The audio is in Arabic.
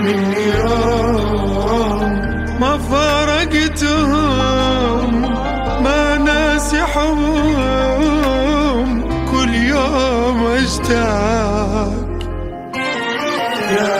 مني ما فارقتهم ما ناسحهم. كل يوم أشتاق. يا